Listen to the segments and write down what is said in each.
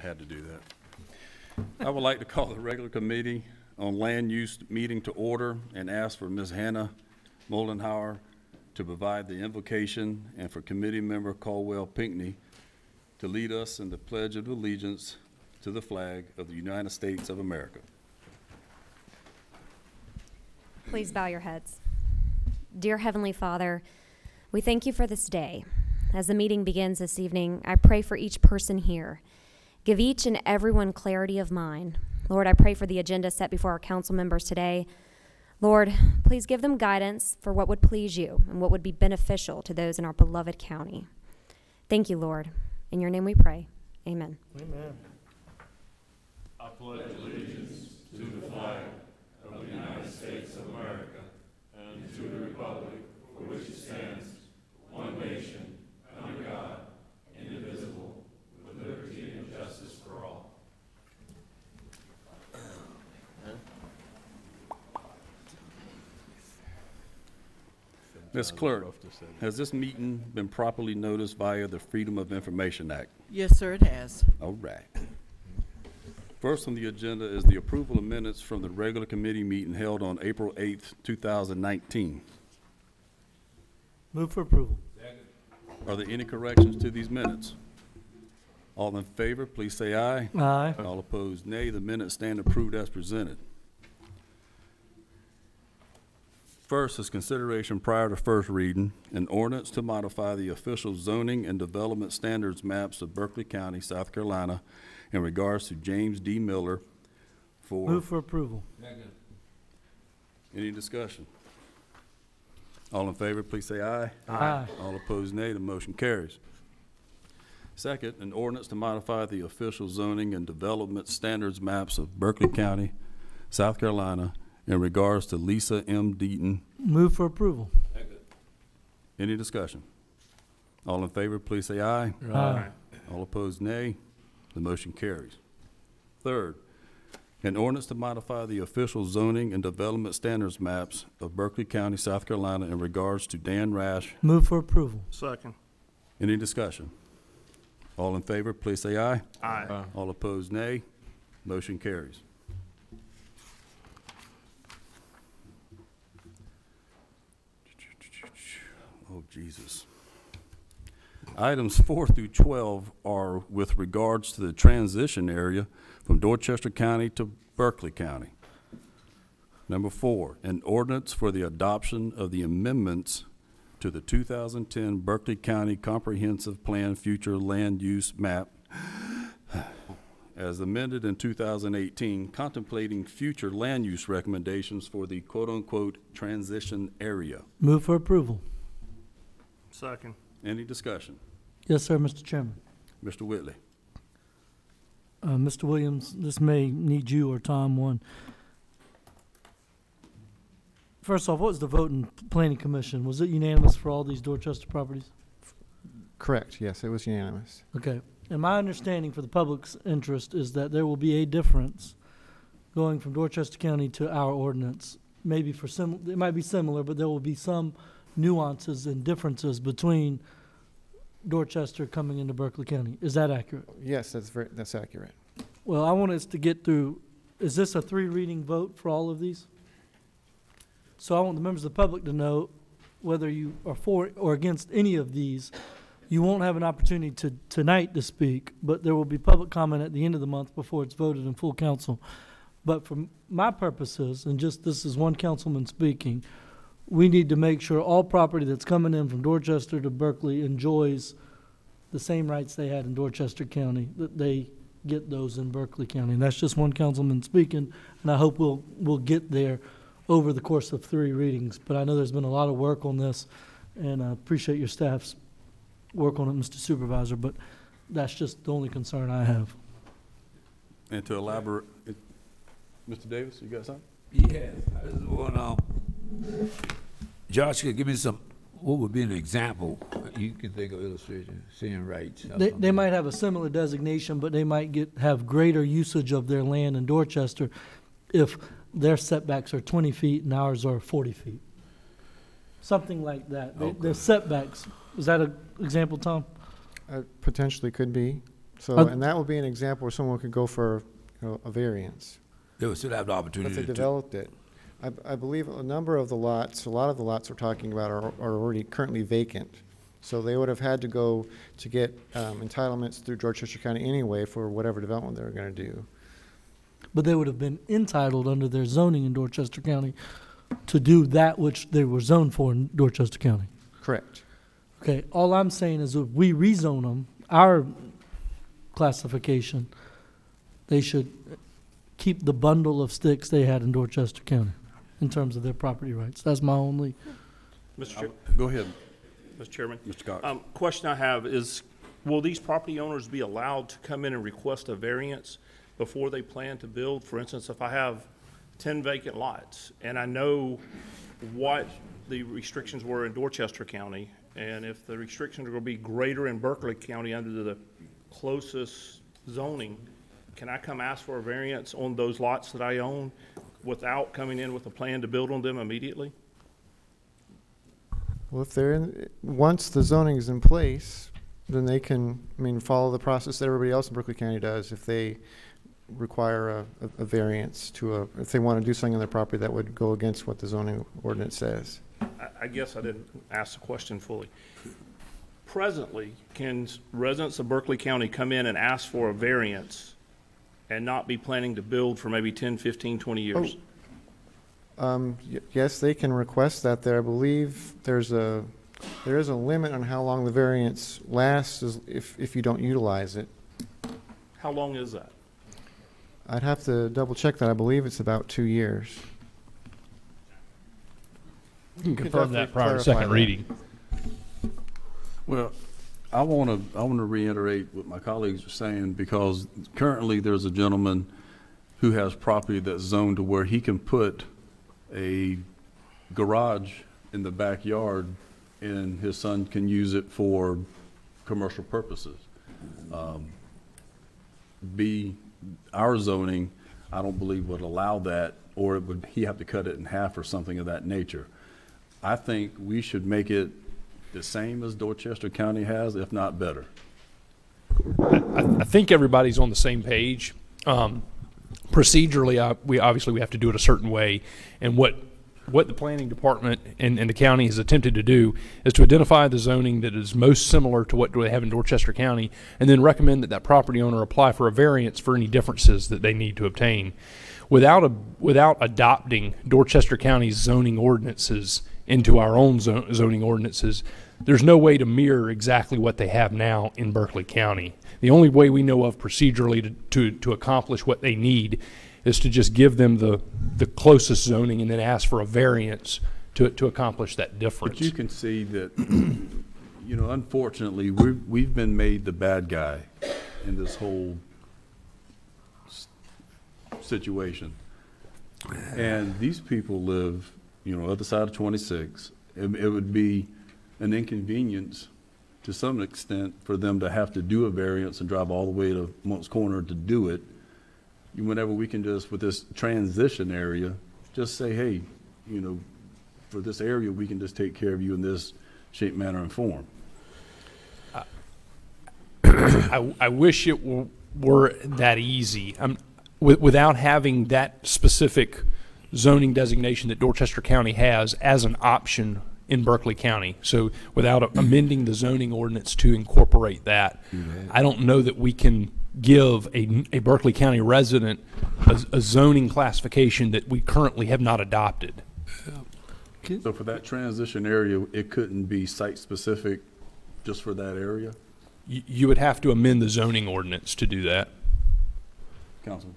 Had to do that. I would like to call the regular committee on land use meeting to order and ask for Ms. Hannah Moldenhauer to provide the invocation and for committee member Caldwell Pinckney to lead us in the Pledge of Allegiance to the flag of the United States of America. Please bow your heads. Dear Heavenly Father, we thank you for this day. As the meeting begins this evening, I pray for each person here. Give each and everyone clarity of mind. Lord, I pray for the agenda set before our council members today. Lord, please give them guidance for what would please you and what would be beneficial to those in our beloved county. Thank you, Lord. In your name we pray. Amen. Amen. Ms. Clerk, has this meeting been properly noticed via the Freedom of Information Act? Yes, sir, it has. All right. First on the agenda is the approval of minutes from the regular committee meeting held on April eighth, two thousand nineteen. Move for approval. Are there any corrections to these minutes? All in favor, please say aye. Aye. All opposed, nay. The minutes stand approved as presented. First is consideration prior to first reading, an ordinance to modify the official zoning and development standards maps of Berkeley County, South Carolina in regards to James D. Miller for, Move for approval. any discussion? All in favor, please say aye. Aye. All opposed, nay. The motion carries. Second, an ordinance to modify the official zoning and development standards maps of Berkeley County, South Carolina, in regards to Lisa M. Deaton. Move for approval. Any discussion? All in favor, please say aye. Aye. All opposed, nay. The motion carries. Third, an ordinance to modify the official zoning and development standards maps of Berkeley County, South Carolina, in regards to Dan Rash. Move for approval. Second. Any discussion? All in favor, please say aye. Aye. All opposed, nay. Motion carries. Oh, Jesus. Items four through twelve are with regards to the transition area from Dorchester County to Berkeley County. Number four, an ordinance for the adoption of the amendments to the two thousand ten Berkeley County Comprehensive Plan Future Land Use Map as amended in two thousand eighteen, contemplating future land use recommendations for the quote-unquote transition area. Move for approval. Second. Any discussion? Yes, sir, Mr. Chairman. Mr. Whitley? Uh, Mr. Williams, this may need you or Tom one. First off, what was the vote in planning commission? Was it unanimous for all these Dorchester properties? Correct, yes, it was unanimous. Okay. And my understanding for the public's interest is that there will be a difference going from Dorchester County to our ordinance. Maybe for sim, it might be similar, but there will be some nuances and differences between Dorchester coming into Berkeley County. Is that accurate? Yes, that's very, that's accurate. Well, I want us to get through, is this a three reading vote for all of these? So I want the members of the public to know whether you are for or against any of these. You won't have an opportunity to, tonight to speak, but there will be public comment at the end of the month before it's voted in full council. But for my purposes, and just this is one councilman speaking, we need to make sure all property that's coming in from Dorchester to Berkeley enjoys the same rights they had in Dorchester County, that they get those in Berkeley County. And that's just one councilman speaking, and I hope we'll, we'll get there over the course of three readings. But I know there's been a lot of work on this, and I appreciate your staff's work on it, Mr. Supervisor, but that's just the only concern I have. And to elaborate, Mr. Davis, you got something? Yes, I just want to, Josh, could give me some, what would be an example? You can think of illustration, seeing rights. or They, they something. might have a similar designation, but they might get, have greater usage of their land in Dorchester if their setbacks are twenty feet and ours are forty feet. Something like that. They- Okay. The setbacks, is that an example, Tom? Uh, potentially could be, So, Uh, and that would be an example where someone could go for, you know, a variance. They would still have the opportunity. But opportunity they to. developed it. I, I believe a number of the lots, a lot of the lots we're talking about are, are already currently vacant. So they would have had to go to get um, entitlements through Dorchester County anyway for whatever development they were gonna do. But they would have been entitled under their zoning in Dorchester County to do that which they were zoned for in Dorchester County. Correct. Okay, all I'm saying is if we rezone them, our classification, they should keep the bundle of sticks they had in Dorchester County in terms of their property rights. That's my only, Mr. Chair, Go ahead, Mr. Chairman. Mr. Cox. Um, question I have is, will these property owners be allowed to come in and request a variance before they plan to build? For instance, if I have ten vacant lots and I know what the restrictions were in Dorchester County, and if the restrictions are gonna be greater in Berkeley County under the closest zoning, can I come ask for a variance on those lots that I own without coming in with a plan to build on them immediately? Well, if they're in, once the zoning is in place, then they can, I mean, follow the process that everybody else in Berkeley County does. If they require a, a- a variance to a, if they want to do something on their property that would go against what the zoning ordinance says. I, I guess I didn't ask the question fully. Presently, can residents of Berkeley County come in and ask for a variance and not be planning to build for maybe 10, 15, 20 years? Um, y- yes, they can request that there. I believe there's a, there is a limit on how long the variance lasts is- if, if you don't utilize it. How long is that? I'd have to double check that. I believe it's about two years. You can confirm that prior to clarify second that. reading. Well, I want to, I want to reiterate what my colleagues are saying, because currently there's a gentleman who has property that's zoned to where he can put a garage in the backyard, and his son can use it for commercial purposes. Um, our zoning, I don't believe would allow that, or it would, he have to cut it in half or something of that nature. I think we should make it the same as Dorchester County has, if not better. I, I think everybody's on the same page. Um, procedurally, uh, we obviously we have to do it a certain way, and what what the planning department and, and the county has attempted to do is to identify the zoning that is most similar to what do they have in Dorchester County, and then recommend that that property owner apply for a variance for any differences that they need to obtain. Without a without adopting Dorchester County's zoning ordinances into our own zo- zoning ordinances, there's no way to mirror exactly what they have now in Berkeley County. The only way we know of procedurally to, to, to accomplish what they need is to just give them the, the closest zoning and then ask for a variance to, to accomplish that difference. But you can see that, you know, unfortunately, we, we've been made the bad guy in this whole situation. And these people live, you know, other side of twenty-six. It, it would be an inconvenience to some extent for them to have to do a variance and drive all the way to Moncks Corner to do it. Whenever we can just, with this transition area, just say, hey, you know, for this area, we can just take care of you in this shape, manner, and form. I, I wish it were that easy. Um, wi- without having that specific zoning designation that Dorchester County has as an option in Berkeley County. So without amending the zoning ordinance to incorporate that, I don't know that we can give a, a Berkeley County resident a, a zoning classification that we currently have not adopted. So for that transition area, it couldn't be site-specific just for that area? You, you would have to amend the zoning ordinance to do that. Councilman?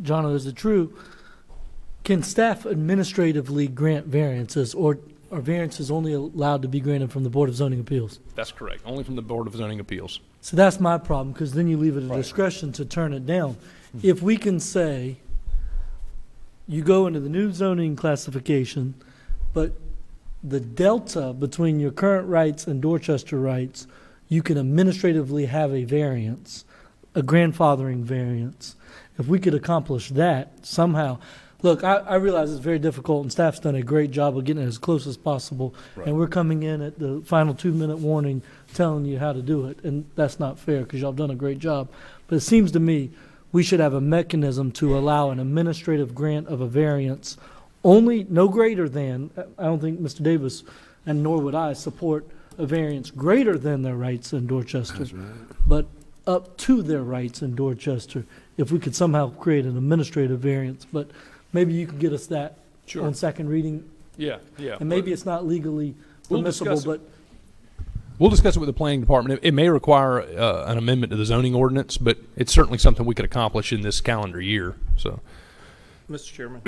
John, is it true? Can staff administratively grant variances, or are variances only allowed to be granted from the Board of Zoning Appeals? That's correct. Only from the Board of Zoning Appeals. So that's my problem, because then you leave it at discretion to turn it down. Hmm. If we can say, you go into the new zoning classification, but the delta between your current rights and Dorchester rights, you can administratively have a variance, a grandfathering variance. If we could accomplish that somehow, Look, I, I realize it's very difficult, and staff's done a great job of getting it as close as possible. Right. And we're coming in at the final two-minute warning, telling you how to do it, and that's not fair, because y'all have done a great job. But it seems to me, we should have a mechanism to allow an administrative grant of a variance only, no greater than, I don't think Mr. Davis, and nor would I, support a variance greater than their rights in Dorchester. But up to their rights in Dorchester, if we could somehow create an administrative variance. But maybe you could get us that Sure. on second reading, Yeah, yeah. and maybe it's not legally We'll permissible, discuss it. but We'll discuss it with the planning department. It, it may require uh, an amendment to the zoning ordinance, but it's certainly something we could accomplish in this calendar year. So, Mr. Chairman,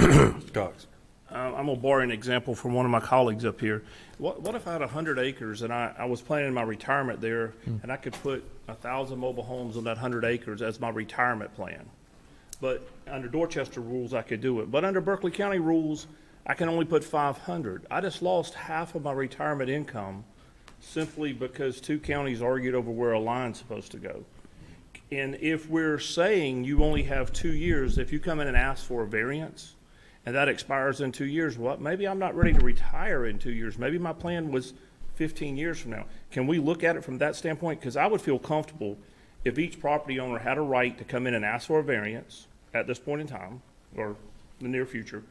Cox. Uh, I'm gonna borrow an example from one of my colleagues up here. What, what if I had hundred acres and I, I was planning my retirement there and I could put a thousand mobile homes on that hundred acres as my retirement plan? But under Dorchester rules, I could do it. But under Berkeley County rules, I can only put five hundred. I just lost half of my retirement income simply because two counties argued over where a line's supposed to go. And if we're saying you only have two years, if you come in and ask for a variance, and that expires in two years, what, maybe I'm not ready to retire in two years. Maybe my plan was fifteen years from now. Can we look at it from that standpoint? Because I would feel comfortable if each property owner had a right to come in and ask for a variance at this point in time, or the near future,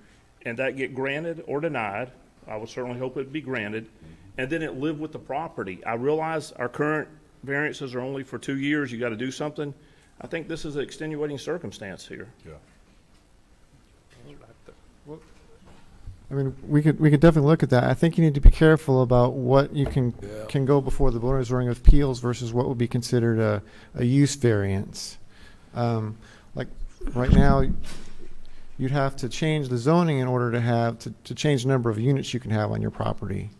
and that get granted or denied, I would certainly hope it'd be granted, and then it live with the property. I realize our current variances are only for two years, you gotta do something. I think this is an extenuating circumstance here. I mean, we could, we could definitely look at that. I think you need to be careful about what you can, can go before the Board of Zoning Appeals versus what would be considered a, a use variance. Um, like, right now, you'd have to change the zoning in order to have, to, to change the number of units you can have on your property.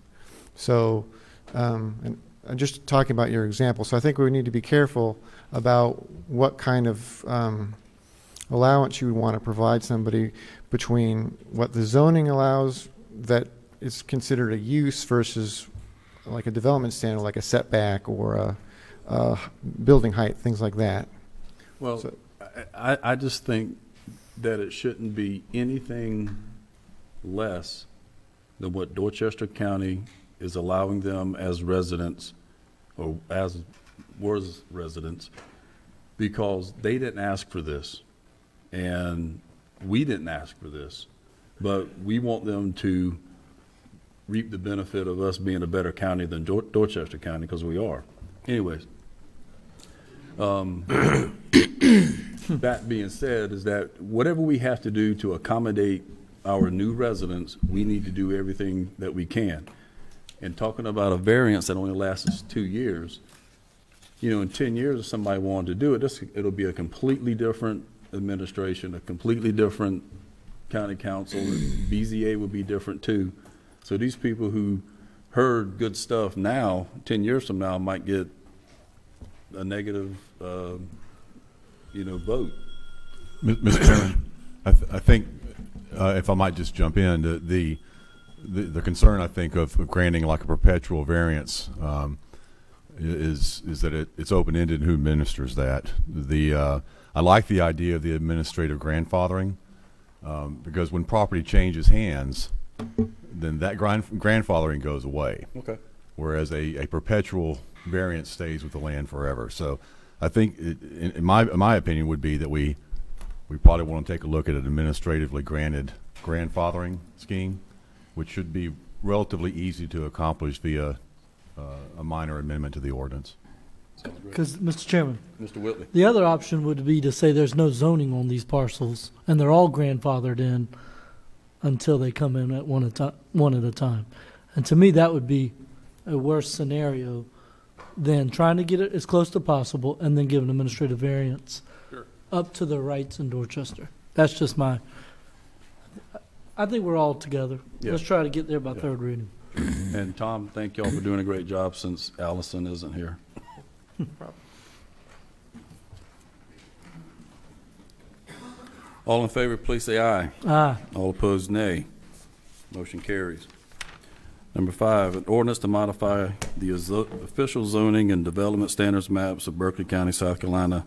So, um, and I'm just talking about your example, so I think we need to be careful about what kind of, um, allowance you would want to provide somebody between what the zoning allows that is considered a use versus like a development standard, like a setback or a, a building height, things like that. Well, So- I, I- I just think that it shouldn't be anything less than what Dorchester County is allowing them as residents, or as was residents, because they didn't ask for this, and we didn't ask for this, but we want them to reap the benefit of us being a better county than Dor- Dorchester County, because we are. Anyways, um, that being said, is that whatever we have to do to accommodate our new residents, we need to do everything that we can. And talking about a variance that only lasts two years, you know, in ten years, if somebody wanted to do it, this, it'll be a completely different administration, a completely different county council, BZA would be different too. So these people who heard good stuff now, ten years from now, might get a negative, um, you know, vote. Mr. Chairman, I, th- I think, uh, if I might just jump in, the, the, the concern, I think, of of granting like a perpetual variance, um, is, is that it, it's open-ended who administers that. The, uh, I like the idea of the administrative grandfathering, um, because when property changes hands, then that grand, grandfathering goes away Okay. whereas a, a perpetual variance stays with the land forever. So I think, it- in, in my, in my opinion, would be that we, we probably want to take a look at an administratively granted grandfathering scheme, which should be relatively easy to accomplish via uh, a minor amendment to the ordinance. Because, Mr. Chairman, Mr. Whitley. the other option would be to say there's no zoning on these parcels, and they're all grandfathered in until they come in at one at ti- one at a time. And to me, that would be a worse scenario than trying to get it as close to possible and then give an administrative variance Sure. up to their rights in Dorchester. That's just my, I think we're all together. Yeah. Let's try to get there by Yeah. third reading. And Tom, thank y'all for doing a great job since Allison isn't here. All in favor, please say aye. Ah, All opposed, nay. Motion carries. Number five, an ordinance to modify the azo- official zoning and development standards maps of Berkeley County, South Carolina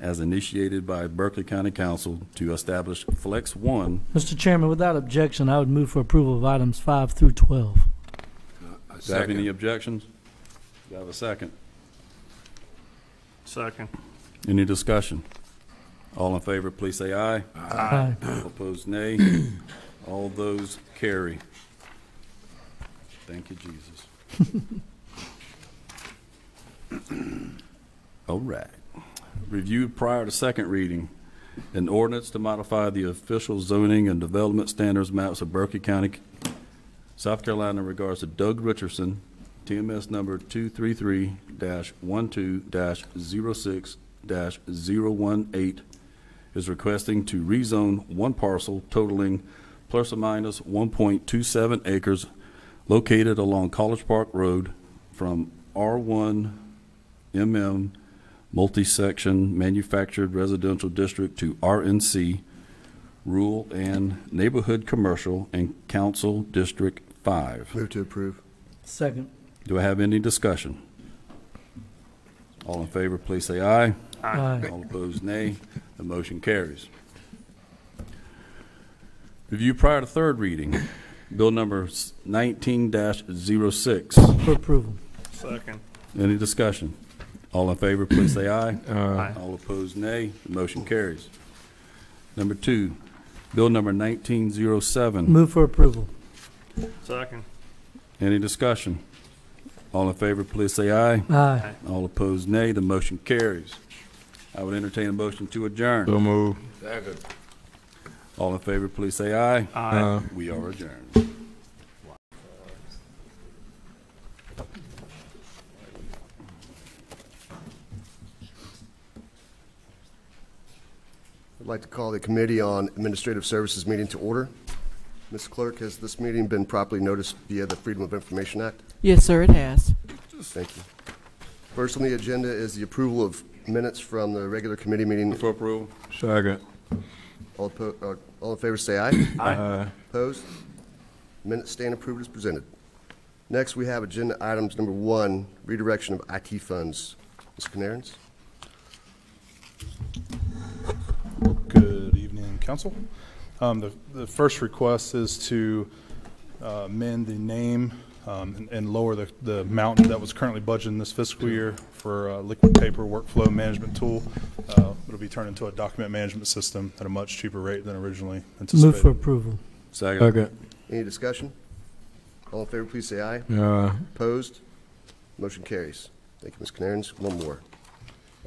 as initiated by Berkeley County Council to establish Flex One Mr. Chairman, without objection, I would move for approval of items five through twelve. I Do you have any objections? Do you have a second? Second. Any discussion? All in favor, please say aye. Aye. All opposed, nay. All those carry. Thank you, Jesus. All right. Reviewed prior to second reading, an ordinance to modify the official zoning and development standards maps of Berkeley County, South Carolina in regards to Doug Richardson, TMS number two-three-three-one-two-zero-six-zero-one-eight, is requesting to rezone one parcel totaling plus or minus one point two seven acres located along College Park Road from R one MM multi-section manufactured residential district to RNC rural and neighborhood commercial and council district five. Move to approve. Second. Do I have any discussion? All in favor, please say aye. Aye. All opposed, nay. The motion carries. Review prior to third reading, bill number nineteen 6 For approval. Second. Any discussion? All in favor, please say aye. Aye. All opposed, nay. The motion carries. Number two, bill number nineteen zero seven. Move for approval. Second. Any discussion? All in favor, please say aye. Aye. All opposed, nay. The motion carries. I would entertain a motion to adjourn. move. Second. All in favor, please say aye. Aye. We are adjourned. I'd like to call the Committee on Administrative Services meeting to order. Ms. Clerk, has this meeting been properly noticed via the Freedom of Information Act? Yes, sir, it has. Thank you. First on the agenda is the approval of minutes from the regular committee meeting. For approval. Second. All oppo- uh, all in favor, say aye. Aye. Opposed? Minutes stand approved as presented. Next, we have agenda items number one, redirection of IT funds. Mr. Canarins? Good evening, council. Um, The the first request is to uh, amend the name um, and- and lower the the amount that was currently budgeted in this fiscal year for uh, liquid paper workflow management tool. Uh, It'll be turned into a document management system at a much cheaper rate than originally anticipated. Move for approval. Second. Any discussion? All in favor, please say aye. Aye. Opposed? Motion carries. Thank you, Ms. Canarins. One more.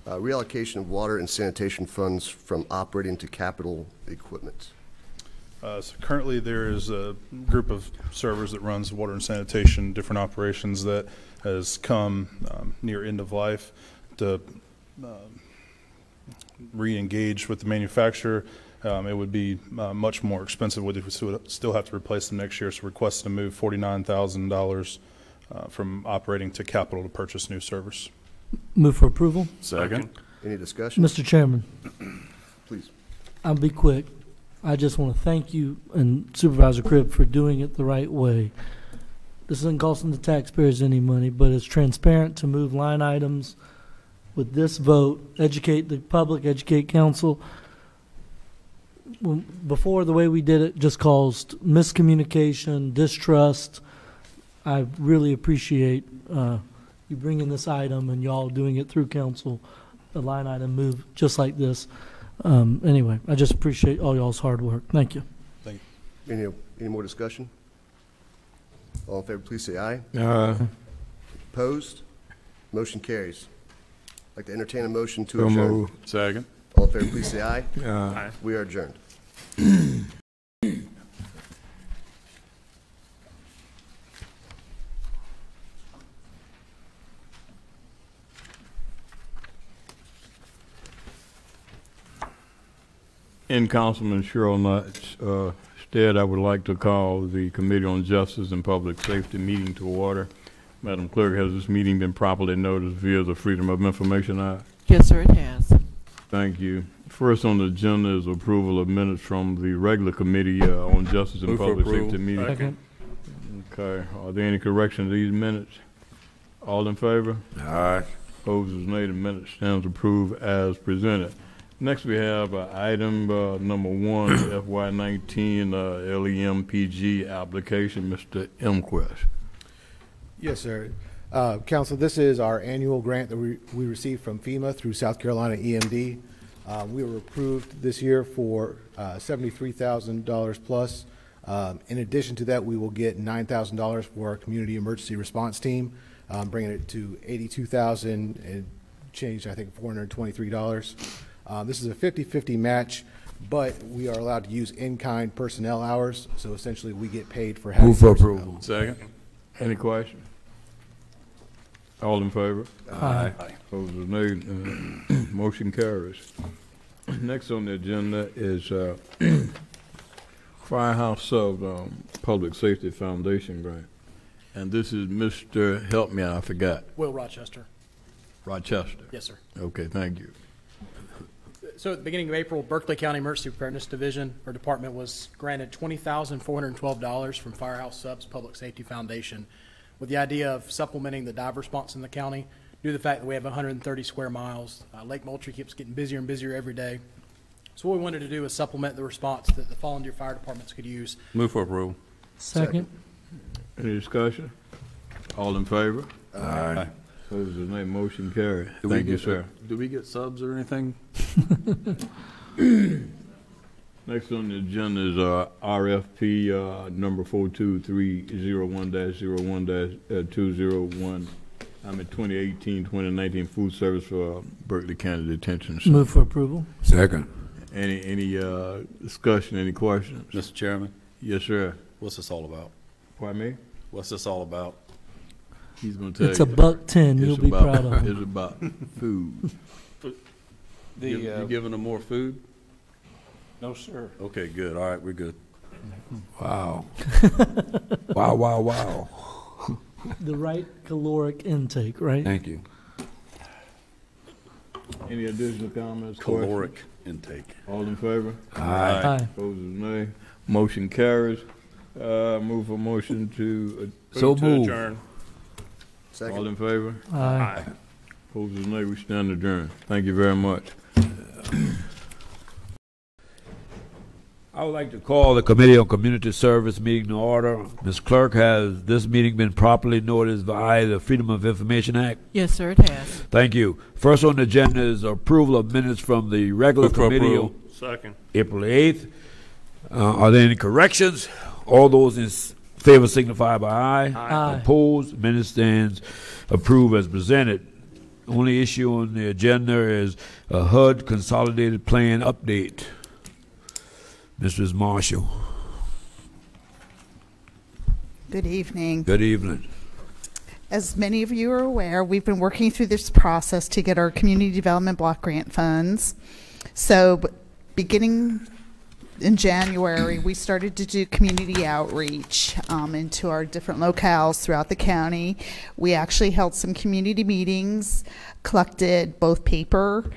Uh, Reallocation of water and sanitation funds from operating to capital equipment. Uh, So currently, there is a group of servers that runs water and sanitation, different operations that has come um, near end of life to um, re-engage with the manufacturer. Um, It would be uh, much more expensive if we still- still have to replace them next year. So request to move $49,000 uh, from operating to capital to purchase new servers. Move for approval. Second. Any discussion? Mr. Chairman, Please. I'll be quick. I just want to thank you and Supervisor Cribb for doing it the right way. This isn't costing the taxpayers any money, but it's transparent to move line items with this vote, educate the public, educate council. Before, the way we did it just caused miscommunication, distrust. I really appreciate uh, you bringing this item and y'all doing it through council, the line item move just like this. Um, anyway, I just appreciate all y'all's hard work. Thank you. Thank you. Any, any more discussion? All in favor, please say aye. Aye. Opposed? Motion carries. I'd like to entertain a motion to So adjourn. move. Second. All in favor, please say aye. Aye. We are adjourned. In Councilman Cheryl Nutt's uh, stead, I would like to call the Committee on Justice and Public Safety meeting to order. Madam Clerk, has this meeting been properly noticed via the Freedom of Information Act? Yes, sir, it has. Thank you. First on the agenda is approval of minutes from the regular Committee uh, on Justice and Move for Public approval. Safety meeting. Second. Okay, are there any corrections to these minutes? All in favor? Aye. Opposed is nay. The minute stands approved as presented. Next, we have uh, item uh, number one, FY nineteen uh, LEMPG application, Mr. Mquist. Yes, sir. Uh, Council, this is our annual grant that we, we received from FEMA through South Carolina EMD. Uh, we were approved this year for uh, $73,000 plus. Um, in addition to that, we will get $9,000 for our community emergency response team, um, bringing it to 82,000 and change, I think, $423. Uh, this is a 50-50 match, but we are allowed to use in-kind personnel hours, so essentially we get paid for having Move for personnel. approval. Second. Any questions? All in favor? Aye. Opposed is nay. Uh, Motion carries. Next on the agenda is uh, Firehouse Sub um, Public Safety Foundation Grant. And this is Mr., help me, I forgot, Will Rochester. Rochester. Yes, sir. Okay, thank you. So at the beginning of April, Berkeley County Emergency Preparedness Division, or department, was granted twenty thousand four hundred and twelve dollars from Firehouse Subs Public Safety Foundation with the idea of supplementing the dive response in the county due to the fact that we have hundred and thirty square miles. Uh, Lake Moultrie keeps getting busier and busier every day. So what we wanted to do is supplement the response that the volunteer fire departments could use. Move for approval. Second. Any discussion? All in favor? Aye. Opposed is nay. Motion carried. Do we Thank you, get- sir. Do we get subs or anything? Next on the agenda is uh, RFP uh, number 42301-01-201. I'm at 2018-2019 food service for uh, Berkeley County Detention Center. Move for approval. Second. Any, any uh, discussion, any questions? Mr. Chairman, Yes, sir. what's this all about? Pardon me? What's this all about? He's gonna tell you. It's a buck ten. You'll be about- proud of It's about food. You you giving them more food? No, sir. Okay, good. All right, we're good. Wow. Wow, wow, wow. The right caloric intake, right? Thank you. Any additional comments, questions? Caloric intake. All in favor? Aye. Aye. Opposed is nay. Motion carries. Uh, move for motion to, So to move. adjourn. All Second. in favor? Aye. Opposed is nay. We stand adjourned. Thank you very much. I would like to call the Committee on Community Service meeting to order. Ms. Clerk, has this meeting been properly noticed via the Freedom of Information Act? Yes, sir, it has. Thank you. First on the agenda is approval of minutes from the regular Move for committee approval. on Second. April 8th. Uh, Are there any corrections? All those in s- favor signify by aye. Aye. Opposed, minute stands approved as presented. Only issue on the agenda is a HUD Consolidated Plan update. Mrs. Marshall, Good evening. good evening. As many of you are aware, we've been working through this process to get our community development block grant funds. So, b- beginning in January, we started to do community outreach um, into our different locales throughout the county. We actually held some community meetings, collected both paper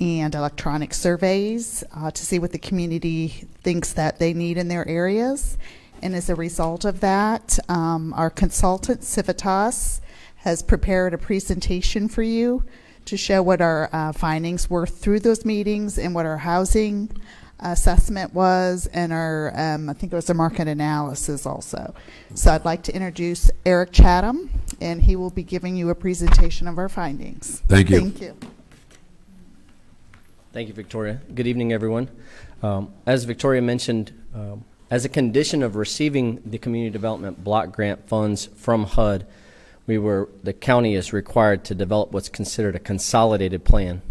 and electronic surveys uh, to see what the community thinks that they need in their areas. And as a result of that, um, our consultant, Civitas, has prepared a presentation for you to show what our uh, findings were through those meetings and what our housing assessment was and our, um, I think it was a market analysis also. So I'd like to introduce Eric Chatham, and he will be giving you a presentation of our findings. Thank you. Thank you. Thank you, Victoria. Good evening, everyone. Um, as Victoria mentioned, um, as a condition of receiving the community development block grant funds from HUD, we were the county is required to develop what's considered a consolidated plan.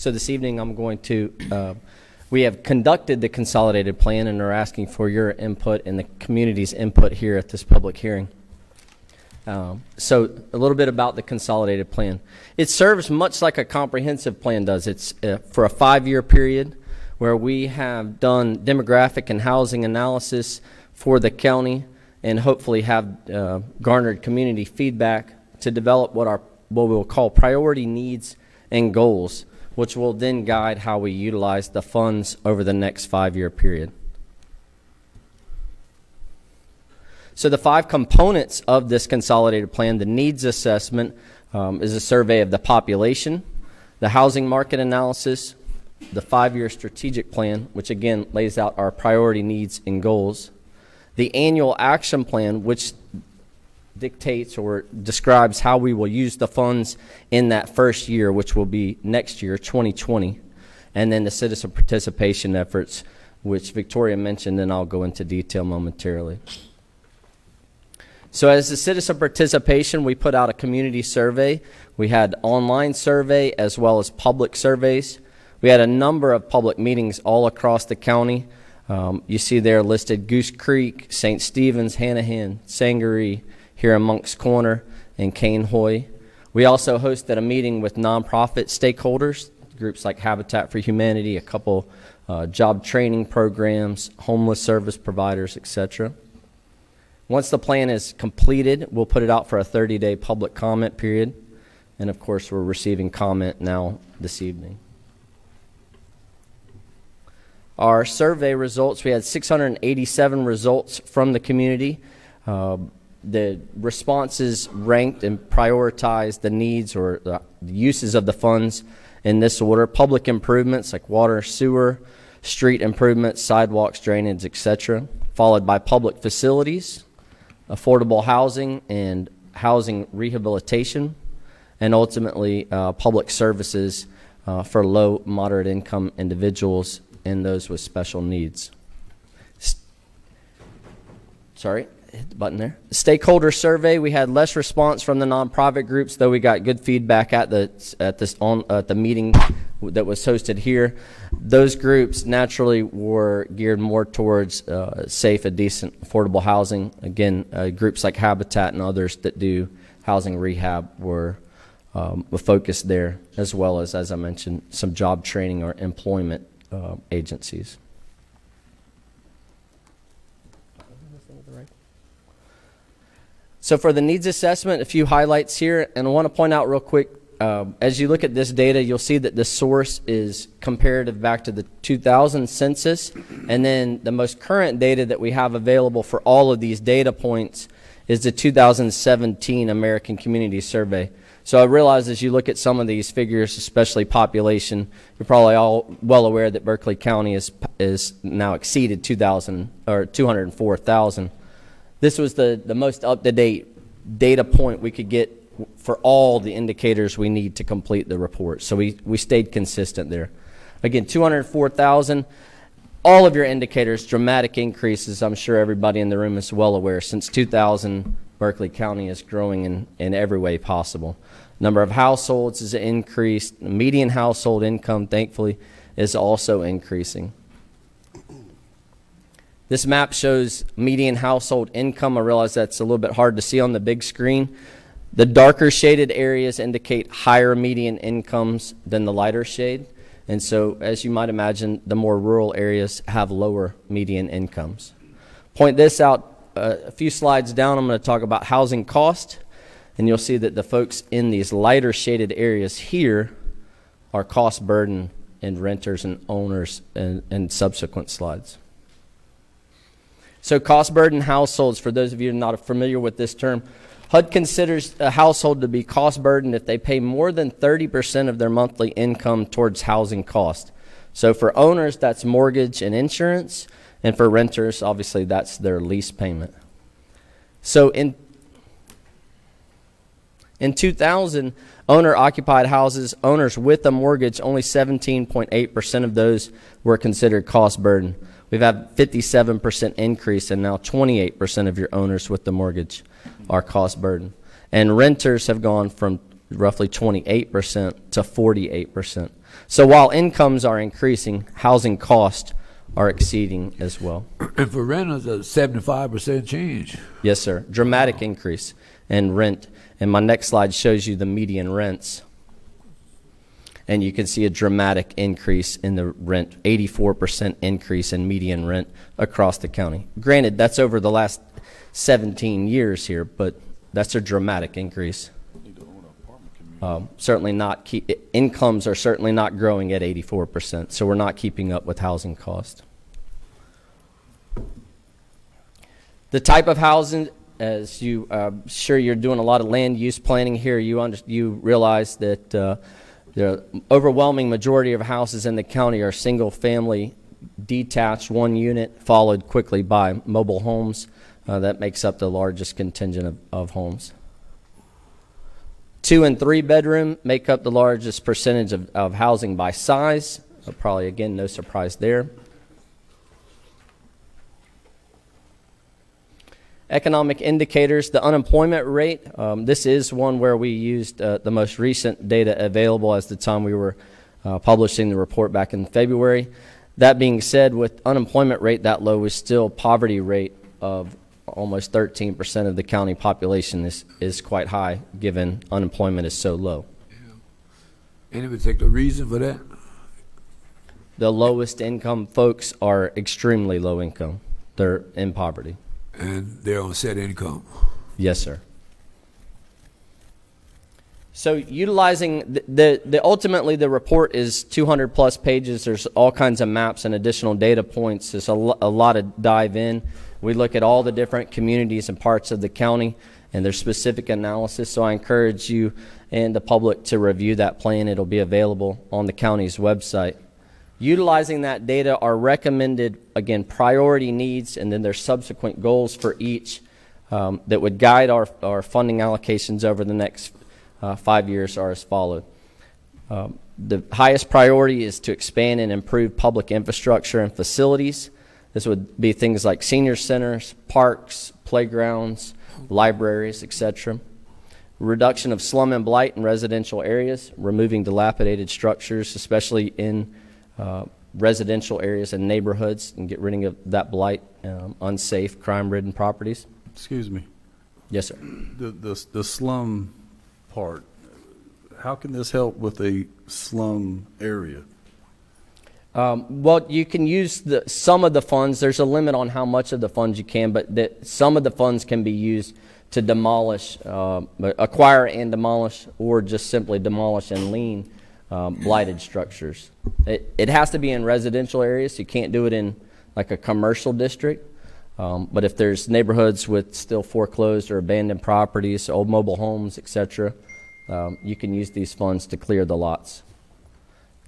So this evening, I'm going to. Uh, we have conducted the consolidated plan and are asking for your input and the community's input here at this public hearing. Um, so, a little bit about the consolidated plan. It serves much like a comprehensive plan does. It's uh, for a five year period where we have done demographic and housing analysis for the county and hopefully have uh, garnered community feedback to develop what, our, what we'll call priority needs and goals, which will then guide how we utilize the funds over the next five year period. So the five components of this consolidated plan, the needs assessment um, is a survey of the population, the housing market analysis, the five-year strategic plan, which again lays out our priority needs and goals, the annual action plan, which dictates or describes how we will use the funds in that first year, which will be next year, 2020, and then the citizen participation efforts, which Victoria mentioned, and I'll go into detail momentarily. So as the citizen participation, we put out a community survey. We had online survey as well as public surveys. We had a number of public meetings all across the county. Um, you see there listed Goose Creek, St. Stephen's, Hanahan, Sangaree, here in Moncks Corner, and Cainhoy. We also hosted a meeting with nonprofit stakeholders, groups like Habitat for Humanity, a couple uh, job training programs, homeless service providers, etc. Once the plan is completed, we'll put it out for a 30-day public comment period. And of course, we're receiving comment now this evening. Our survey results, we had 687 results from the community. Uh, the responses ranked and prioritized the needs or the uses of the funds in this order. Public improvements like water, sewer, street improvements, sidewalks, drainage, etc. Followed by public facilities, affordable housing and housing rehabilitation, and ultimately uh, public services uh, for low, moderate income individuals and those with special needs. S- Sorry, hit the button there. Stakeholder survey, we had less response from the nonprofit groups, though we got good feedback at the at this on at the meeting that was hosted here. Those groups naturally were geared more towards uh, safe and decent, affordable housing. Again, uh, groups like Habitat and others that do housing rehab were um, a focus there, as well as, as I mentioned, some job training or employment uh, agencies. So for the needs assessment, a few highlights here, and I want to point out real quick, um, as you look at this data, you'll see that the source is comparative back to the 2000 census, and then the most current data that we have available for all of these data points is the 2017 American Community Survey. So I realize as you look at some of these figures, especially population, you're probably all well aware that Berkeley County is is now exceeded 2,000 or 204,000. This was the, the most up to date data point we could get for all the indicators we need to complete the report. So we, we stayed consistent there. Again, 204,000. All of your indicators, dramatic increases. I'm sure everybody in the room is well aware. Since 2000, Berkeley County is growing in, in every way possible. Number of households is increased. Median household income, thankfully, is also increasing. This map shows median household income. I realize that's a little bit hard to see on the big screen. The darker shaded areas indicate higher median incomes than the lighter shade. And so, as you might imagine, the more rural areas have lower median incomes. Point this out uh, a few slides down, I'm going to talk about housing cost. And you'll see that the folks in these lighter shaded areas here are cost burden and renters and owners in, in subsequent slides. So, cost burden households, for those of you not familiar with this term, HUD considers a household to be cost burdened if they pay more than 30% of their monthly income towards housing cost. So, for owners, that's mortgage and insurance, and for renters, obviously, that's their lease payment. So, in in 2000, owner occupied houses, owners with a mortgage, only 17.8% of those were considered cost burden. We've had 57% increase, and now 28% of your owners with the mortgage are cost burden. And renters have gone from roughly 28% to 48%. So while incomes are increasing, housing costs are exceeding as well. And for renters, a seventy-five percent change. Yes, sir. Dramatic increase in rent. And my next slide shows you the median rents. And you can see a dramatic increase in the rent, 84% increase in median rent across the county. Granted, that's over the last 17 years here, but that's a dramatic increase. Um, certainly not, keep, incomes are certainly not growing at 84%, so we're not keeping up with housing cost. The type of housing, as you, uh, sure you're doing a lot of land use planning here, you under, you realize that, uh, the overwhelming majority of houses in the county are single-family detached, one unit, followed quickly by mobile homes. Uh, that makes up the largest contingent of, of homes. Two and three bedroom make up the largest percentage of, of housing by size. Uh, probably, again, no surprise there. Economic indicators, the unemployment rate. Um, this is one where we used uh, the most recent data available as the time we were uh, publishing the report back in February. That being said, with unemployment rate that low, is still poverty rate of almost 13% of the county population is, is quite high given unemployment is so low. Any particular reason for that? The lowest income folks are extremely low income. They're in poverty. And they're on set income. Yes, sir. So utilizing the, the, the ultimately the report is 200 plus pages. There's all kinds of maps and additional data points. There's a, lo- a lot of dive in. We look at all the different communities and parts of the county and their specific analysis. So I encourage you and the public to review that plan. It'll be available on the county's website. Utilizing that data are recommended, again, priority needs, and then there's subsequent goals for each um, that would guide our, our funding allocations over the next uh, five years are as followed. Um, the highest priority is to expand and improve public infrastructure and facilities. This would be things like senior centers, parks, playgrounds, libraries, etc. Reduction of slum and blight in residential areas, removing dilapidated structures, especially in uh, residential areas and neighborhoods, and get rid of that blight, um, unsafe, crime-ridden properties. Excuse me. Yes, sir. The, the, the slum part, how can this help with a slum area? Um, well, you can use the, some of the funds. There's a limit on how much of the funds you can, but that some of the funds can be used to demolish, uh, acquire and demolish, or just simply demolish and lean um, blighted structures. It, it has to be in residential areas. You can't do it in like a commercial district. Um, but if there's neighborhoods with still foreclosed or abandoned properties, old mobile homes, etc., um, you can use these funds to clear the lots.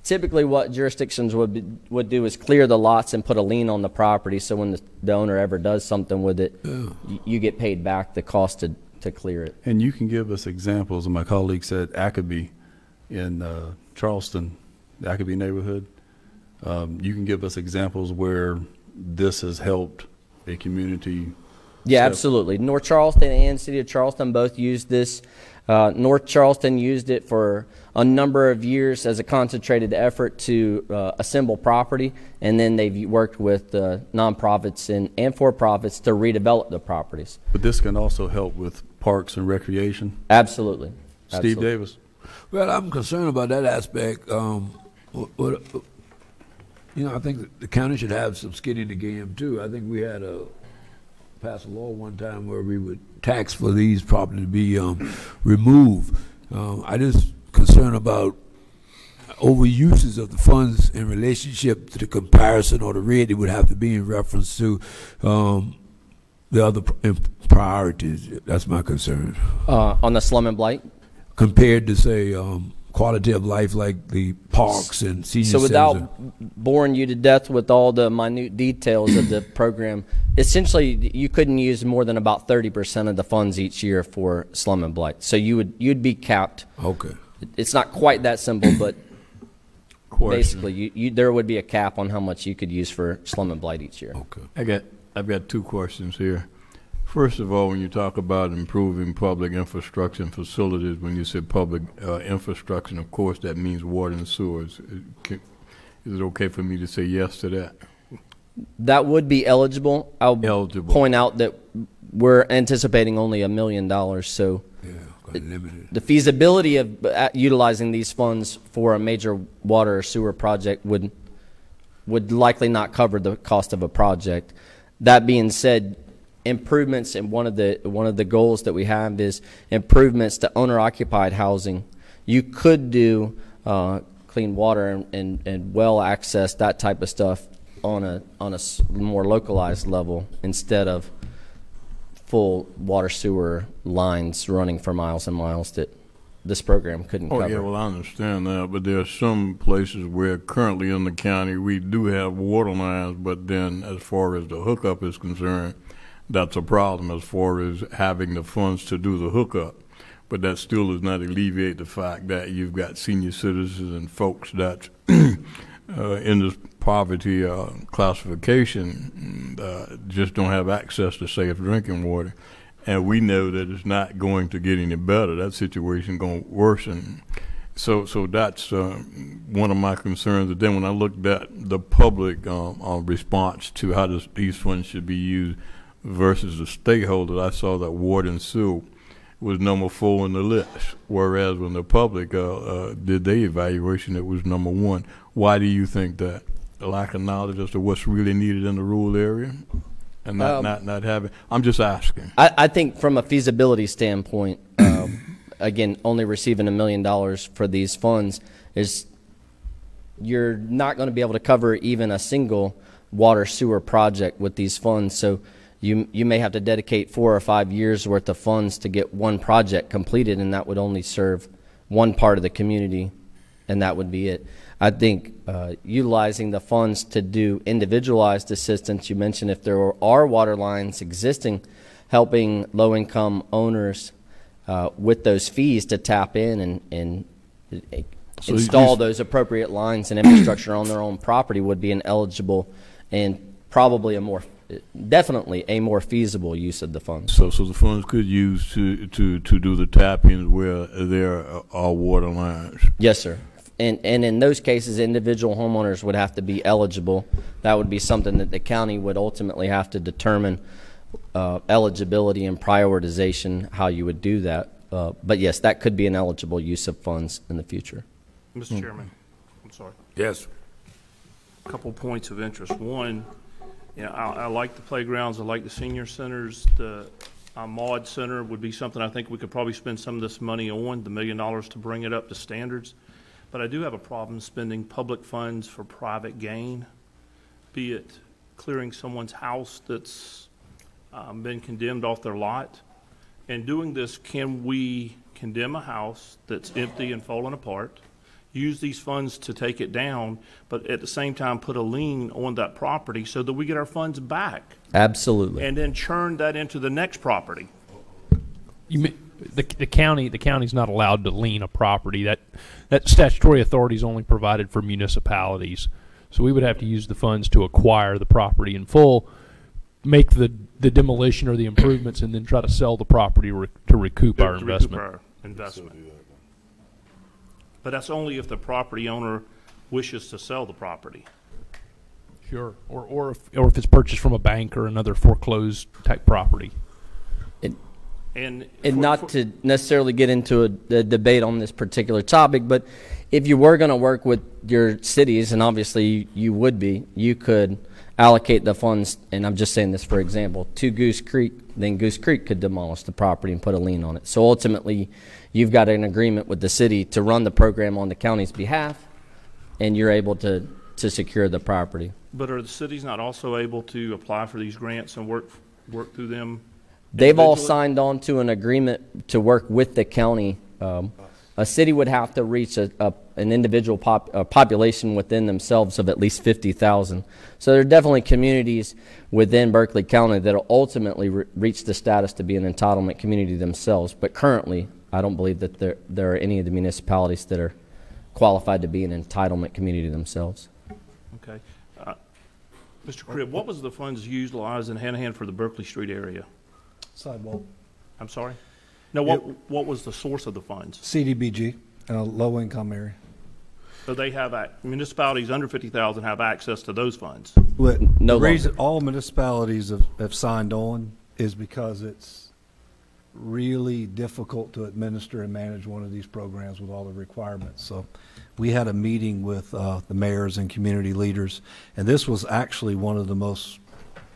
Typically, what jurisdictions would be, would do is clear the lots and put a lien on the property. So when the, the owner ever does something with it, y- you get paid back the cost to, to clear it. And you can give us examples, my colleague said Accabee in uh, Charleston, the Accabee neighborhood. Um, You can give us examples where this has helped a community. Yeah, step- absolutely. North Charleston and City of Charleston both used this. Uh, North Charleston used it for a number of years as a concentrated effort to uh, assemble property, and then they've worked with uh, nonprofits and, and for-profits to redevelop the properties. But this can also help with parks and recreation. Absolutely. Steve Absolutely. Davis. Well, I'm concerned about that aspect. Um, what, what, you know, I think the county should have some skin in the game too. I think we had a pass a law one time where we would tax for these properties to be um, removed. Um, I just concerned about overuses of the funds in relationship to the comparison or the rate it would have to be in reference to um, the other priorities. That's my concern. Uh, on the slum and blight? Compared to say um, quality of life like the parks and senior So without and- boring you to death with all the minute details of the program, essentially you couldn't use more than about 30% of the funds each year for slum and blight. So you would you'd be capped. Okay. It's not quite that simple, but basically you, you, there would be a cap on how much you could use for slum and blight each year. Okay. I got, I've got two questions here. First of all, when you talk about improving public infrastructure and facilities, when you say public uh, infrastructure, of course, that means water and sewers. Uh, can- Is it okay for me to say yes to that? That would be eligible. I'll Eligible. point out that we're anticipating only a million dollars, so limited. the feasibility of uh, utilizing these funds for a major water or sewer project would would likely not cover the cost of a project. That being said, improvements and one of the one of the goals that we have is improvements to owner occupied housing. You could do uh, clean water and, and, and well access that type of stuff on a on a more localized level instead of full water sewer lines running for miles and miles that this program couldn't Oh, cover. yeah, well, I understand that, but there are some places where currently in the county, we do have water lines, but then as far as the hookup is concerned, that's a problem as far as having the funds to do the hookup. But that still does not alleviate the fact that you've got senior citizens and folks that uh, in this poverty uh, classification uh, just don't have access to safe drinking water. And we know that it's not going to get any better. That situation going to worsen. So, so that's uh, one of my concerns. And then when I looked at the public um, uh, response to how this, these funds should be used versus the stakeholders, I saw that Warden sewer was number four on the list. Whereas when the public uh, uh, did their evaluation, it was number one. Why do you think that? A lack of knowledge as to what's really needed in the rural area, and not Um, not not having. I'm just asking. I, I think from a feasibility standpoint, um, again, only receiving a million dollars for these funds is you're not going to be able to cover even a single water sewer project with these funds. So you you may have to dedicate four or five years worth of funds to get one project completed, and that would only serve one part of the community, and that would be it. I think uh, utilizing the funds to do individualized assistance. You mentioned if there are water lines existing, helping low-income owners uh, with those fees to tap in and, and So install those appropriate lines and infrastructure on their own property would be an eligible and probably a more, definitely a more feasible use of the funds. So, so the funds could use to to to do the tap-ins where there are water lines. Yes, sir. And, and in those cases, individual homeowners would have to be eligible. That would be something that the county would ultimately have to determine uh, eligibility and prioritization, how you would do that. Uh, But yes, that could be an eligible use of funds in the future. Mr. Chairman, I'm sorry. Yes. A Couple points of interest. One, you know, I, I like the playgrounds, I like the senior centers. The uh, Maud Center would be something I think we could probably spend some of this money on, the million dollars to bring it up to standards. But I do have a problem spending public funds for private gain, be it clearing someone's house that's um, been condemned off their lot. And doing this, can we condemn a house that's empty and falling apart, use these funds to take it down, but at the same time put a lien on that property so that we get our funds back? Absolutely. And then churn that into the next property? You, may- the, the county, the county's not allowed to lien a property. That, that statutory authority is only provided for municipalities. So we would have to use the funds to acquire the property in full, make the, the demolition or the improvements, and then try to sell the property re- to recoup our to recoup investment. our investment. But that's only if the property owner wishes to sell the property. Sure. Or, or if, or if it's purchased from a bank or another foreclosed type property. And. And for- not for- to necessarily get into a, a debate on this particular topic, but if you were going to work with your cities, and obviously you would be, you could allocate the funds, and I'm just saying this for example, to Goose Creek, then Goose Creek could demolish the property and put a lien on it. So ultimately, you've got an agreement with the city to run the program on the county's behalf, and you're able to, to secure the property. But are the cities not also able to apply for these grants and work, work through them? They've all signed on to an agreement to work with the county. Um, a city would have to reach a, a, an individual pop, a population within themselves of at least 50,000. So there are definitely communities within Berkeley County that will ultimately re- reach the status to be an entitlement community themselves. But currently, I don't believe that there, there are any of the municipalities that are qualified to be an entitlement community themselves. Okay. Uh, Mr. Cribb, what was the funds utilized in Hanahan for the Berkeley Street area? Sidewalk. I'm sorry? No, what, what was the source of the funds? CDBG in a low-income area. So they have, municipalities under fifty thousand have access to those funds? What, No the reason all municipalities have, have signed on is because it's really difficult to administer and manage one of these programs with all the requirements. So we had a meeting with uh, the mayors and community leaders, and this was actually one of the most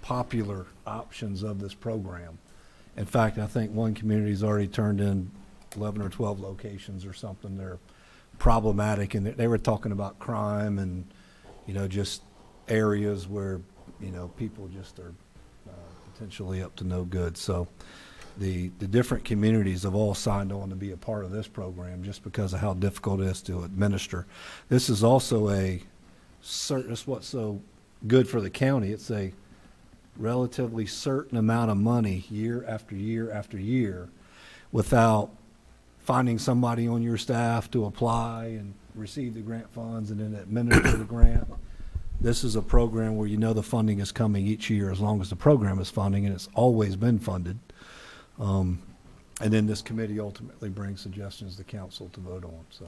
popular options of this program. In fact, I think one community's already turned in 11 or 12 locations or something. They're problematic, and they- were talking about crime and, you know, just areas where, you know, people just are uh, potentially up to no good. So the, the different communities have all signed on to be a part of this program just because of how difficult it is to administer. This is also a that's what's so good for the county. It's a relatively certain amount of money year after year after year without finding somebody on your staff to apply and receive the grant funds and then administer the grant. This is a program where you know the funding is coming each year as long as the program is funding, and it's always been funded. Um, And then this committee ultimately brings suggestions to council to vote on, so.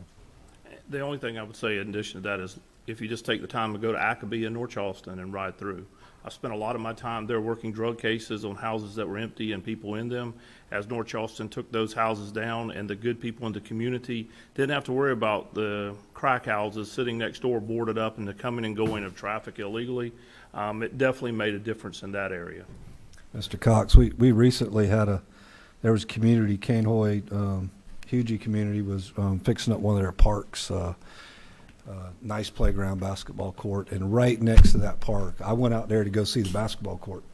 The only thing I would say in addition to that is if you just take the time to go to Accabee and North Charleston and ride through. I spent a lot of my time there working drug cases on houses that were empty and people in them. As North Charleston took those houses down and the good people in the community didn't have to worry about the crack houses sitting next door boarded up and the coming and going of traffic illegally. Um, it definitely made a difference in that area. Mr. Cox, we, we recently had a, there was a community, Cainhoy, um, Huger community was, um, fixing up one of their parks, uh, uh, nice playground basketball court, and right next to that park, I went out there to go see the basketball court.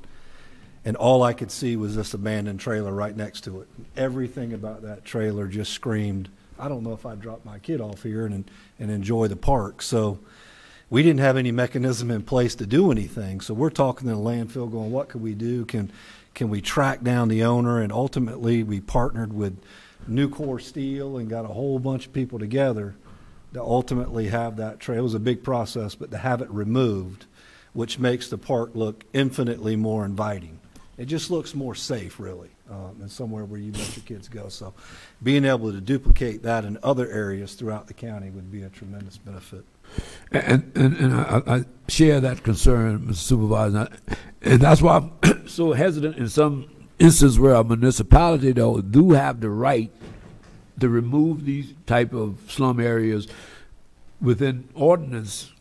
And all I could see was this abandoned trailer right next to it. Everything about that trailer just screamed, I don't know if I'd drop my kid off here and, and enjoy the park. So we didn't have any mechanism in place to do anything. So we're talking to the landfill going, what could we do? Can, can we track down the owner? And ultimately, we partnered with Nucor Steel and got a whole bunch of people together to ultimately have that trail. It was a big process, but to have it removed, which makes the park look infinitely more inviting. It just looks more safe, really, um, and somewhere where you let your kids go. So being able to duplicate that in other areas throughout the county would be a tremendous benefit. And, and, and I, I share that concern, Mr. Supervisor, and that's why I'm so hesitant in some instances where a municipality, though, do have the right to remove these type of slum areas within ordinance,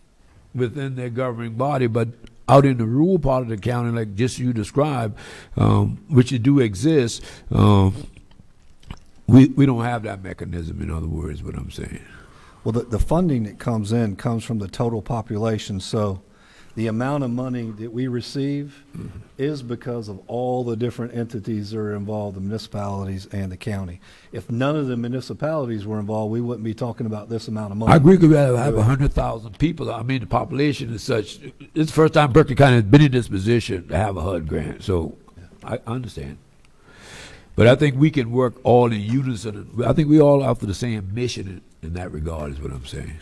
within their governing body, but out in the rural part of the county, like just you described, um, which do exist, um, we, we don't have that mechanism, in other words, what I'm saying. Well, the, the funding that comes in comes from the total population, so the amount of money that we receive mm-hmm. is because of all the different entities that are involved, the municipalities and the county. If none of the municipalities were involved, we wouldn't be talking about this amount of money. I agree with that. I have a hundred thousand people. I mean, the population is such. It's the first time Berkeley County has been in this position to have a HUD grant, so I understand. But I think we can work all in unison. I think we all after the same mission in, in that regard. Is what I'm saying.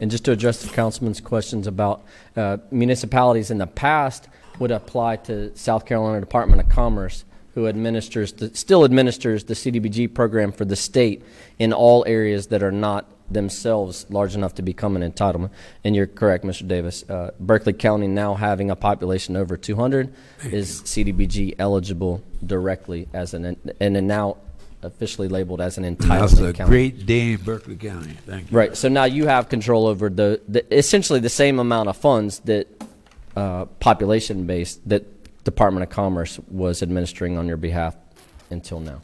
And just to address the councilman's questions about uh, municipalities in the past would apply to South Carolina Department of Commerce, who administers, the, still administers the CDBG program for the state in all areas that are not themselves large enough to become an entitlement. And you're correct, Mr. Davis. Uh, Berkeley County now having a population over 200 is CDBG eligible directly as an, and now officially labeled as an entitlement That's a county. great day in Berkeley County. Thank you. Right. So now you have control over the, the essentially the same amount of funds that uh, population based that Department of Commerce was administering on your behalf until now.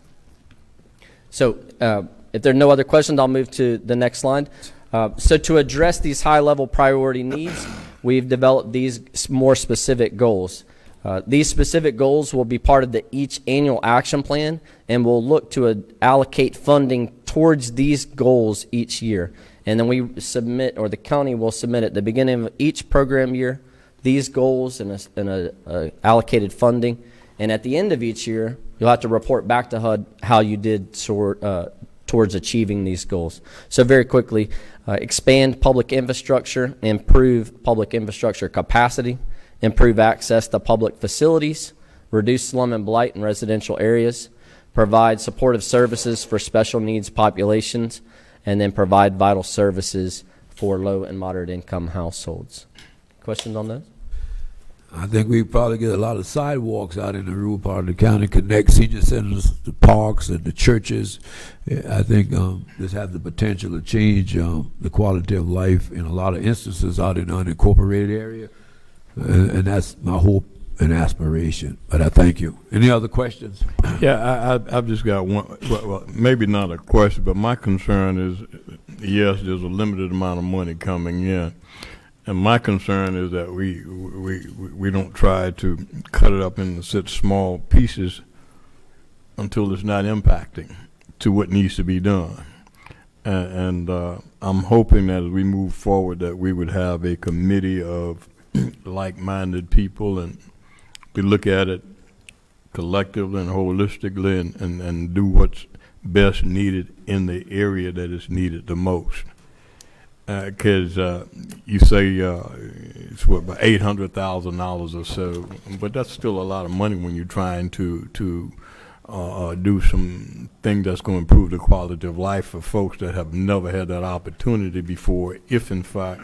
So uh, if there are no other questions, I'll move to the next slide. Uh, so to address these high level priority needs, we've developed these more specific goals. Uh, these specific goals will be part of the each annual action plan and we'll look to uh, allocate funding towards these goals each year. And then we submit, or the county will submit at the beginning of each program year, these goals and a, and a, a allocated funding. And at the end of each year, you'll have to report back to HUD how you did sort, uh, towards achieving these goals. So very quickly, uh, expand public infrastructure, improve public infrastructure capacity, improve access to public facilities, reduce slum and blight in residential areas, provide supportive services for special needs populations, and then provide vital services for low and moderate income households. Questions on those? I think we probably get a lot of sidewalks out in the rural part of the county, connect senior centers, the parks, and the churches. I think um, this has the potential to change um, the quality of life in a lot of instances out in the unincorporated area, and, and that's my hope and aspiration. But I thank you. Any other questions? Yeah, I, I've just got one, well, well, maybe not a question, but my concern is, yes, there's a limited amount of money coming in. And my concern is that we, we, we don't try to cut it up into such small pieces until it's not impacting to what needs to be done. A- And, uh, I'm hoping that as we move forward, that we would have a committee of like-minded people and we look at it collectively and holistically and, and, and do what's best needed in the area that is needed the most. Because uh, you say uh, it's what about eight hundred thousand dollars or so, but that's still a lot of money when you're trying to to uh, uh, do some thing that's going to improve the quality of life for folks that have never had that opportunity before. If in fact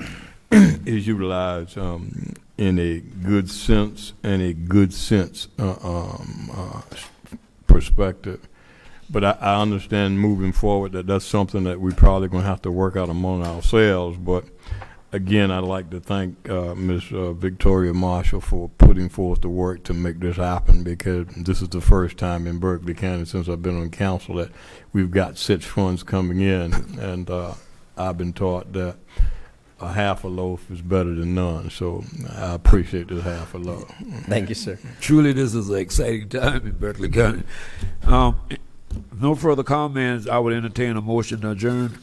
is utilized um, in a good sense and a good sense uh, um, uh, perspective. But I, I understand moving forward that that's something that we are probably going to have to work out among ourselves. But again, I'd like to thank uh, Ms. Uh, Victoria Marshall for putting forth the work to make this happen because this is the first time in Berkeley County since I've been on council that we've got such funds coming in. And uh, I've been taught that a half a loaf is better than none. So I appreciate this half a loaf. Thank you, sir. Truly, this is an exciting time in Berkeley County. Um, no further comments. I would entertain a motion to adjourn.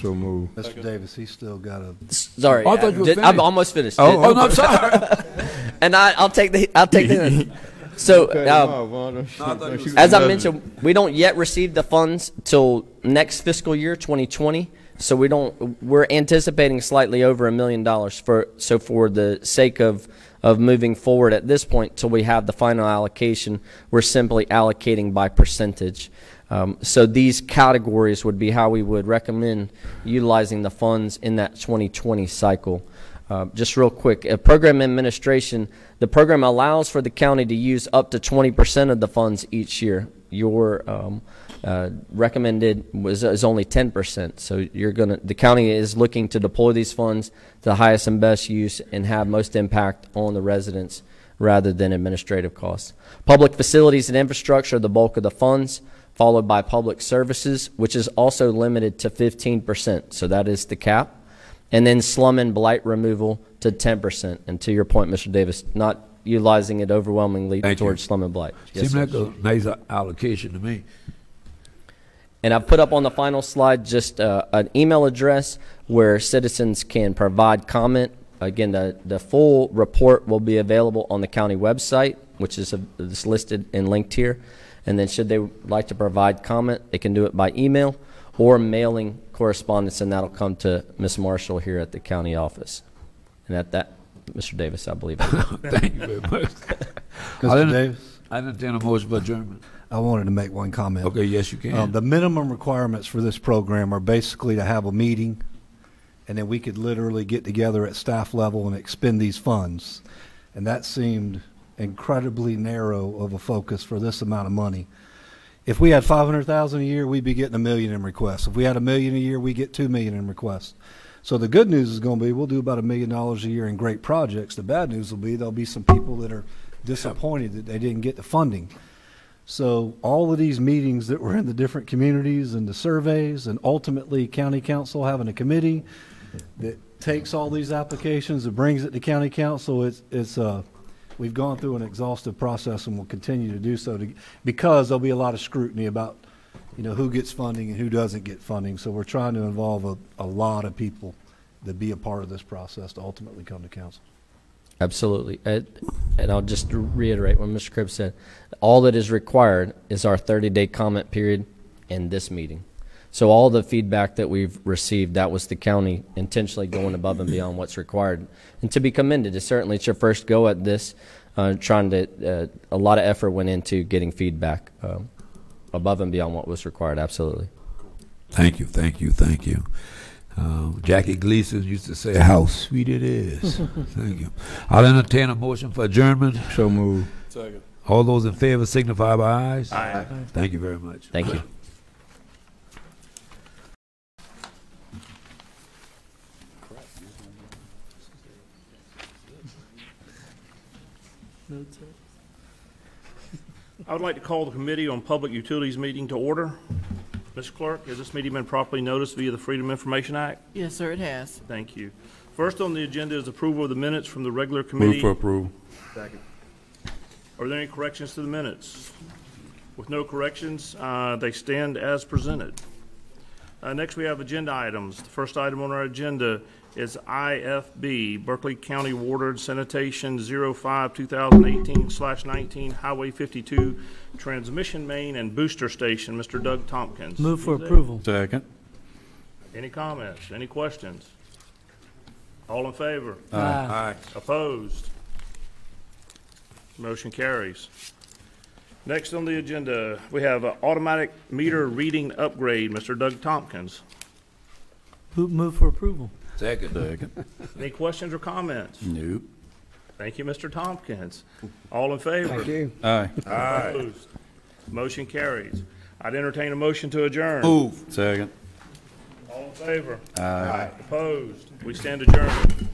So move. Mr. Davis, he's still got a. Sorry, Oh, I thought you were did- I'm finished. almost finished. Oh, oh, no, I'm sorry. and I, I'll take the, I'll take the. So, um, as I mentioned, we don't yet receive the funds till next fiscal year, 2020. So we don't. We're anticipating slightly over a million dollars for. So for the sake of of moving forward at this point, till we have the final allocation, we're simply allocating by percentage. Um, so these categories would be how we would recommend utilizing the funds in that 2020 cycle. Uh, just real quick, uh, program administration, the program allows for the county to use up to 20% of the funds each year. Your um, uh, recommended was is only 10%. So you're gonna the county is looking to deploy these funds to the highest and best use and have most impact on the residents rather than administrative costs. Public facilities and infrastructure, are the bulk of the funds, followed by public services, which is also limited to 15%. So that is the cap and then slum and blight removal to 10%. And to your point, Mr. Davis, not utilizing it overwhelmingly Thank you. towards slum and blight. Yes, Seems like a nice allocation to me. And I've put up on the final slide just uh, an email address where citizens can provide comment. Again, the, the full report will be available on the county website, which is, uh, is listed and linked here. And then, should they like to provide comment, they can do it by email or mailing correspondence, and that'll come to Ms. Marshall here at the county office. And at that, Mr. Davis, I believe. Thank you very much. I'll Mr. enter- Davis? I entertain a motion for adjournment. I wanted to make one comment. Okay, yes, you can. Um, the minimum requirements for this program are basically to have a meeting, and then we could literally get together at staff level and expend these funds. And that seemed incredibly narrow of a focus for this amount of money. If we had five hundred thousand a year, we'd be getting a million in requests. If we had a million a year, we get two million in requests. So the good news is going to be we'll do about a million dollars a year in great projects. The bad news will be there'll be some people that are disappointed that they didn't get the funding. So all of these meetings that were in the different communities and the surveys and ultimately county council having a committee that takes all these applications and brings it to county council, it's, it's, uh, we've gone through an exhaustive process and will continue to do so to, because there'll be a lot of scrutiny about, you know, who gets funding and who doesn't get funding. So we're trying to involve a, a lot of people to be a part of this process to ultimately come to council. Absolutely. Uh, And I'll just reiterate what Mr. Cribb said. All that is required is our 30-day comment period in this meeting. So all the feedback that we've received, that was the county intentionally going above and beyond what's required. And to be commended, it's certainly it's your first go at this, uh, trying to, uh, a lot of effort went into getting feedback um, above and beyond what was required, absolutely. Thank you, thank you, thank you. Uh, Jackie Gleason used to say how sweet it is. thank you. I'll entertain a motion for adjournment. So move. Second. All those in favor signify by ayes. Aye. Thank you very much. Thank you. I would like to call the Committee on Public Utilities meeting to order. Ms. Clerk, has this meeting been properly noticed via the Freedom Information Act? Yes, sir, it has. Thank you. First on the agenda is approval of the minutes from the regular committee. Move for approval. Second. Are there any corrections to the minutes? With no corrections, uh, they stand as presented. Uh, Next, we have agenda items. The first item on our agenda is IFB, Berkeley County Water and Sanitation 05-2018/19 Highway 52 Transmission Main and Booster Station. Mr. Doug Tompkins. Move for Who's there? approval. Second. Any comments? Any questions? All in favor? Aye. Opposed? Motion carries. Next on the agenda, we have a automatic meter reading upgrade, Mr. Doug Tompkins. Who move for approval? Second. Second. Any questions or comments? Nope. Thank you, Mr. Tompkins. All in favor? Thank you. Aye. Opposed? Motion carries. I'd entertain a motion to adjourn. Move. Second. All in favor? Aye. Opposed? We stand adjourned.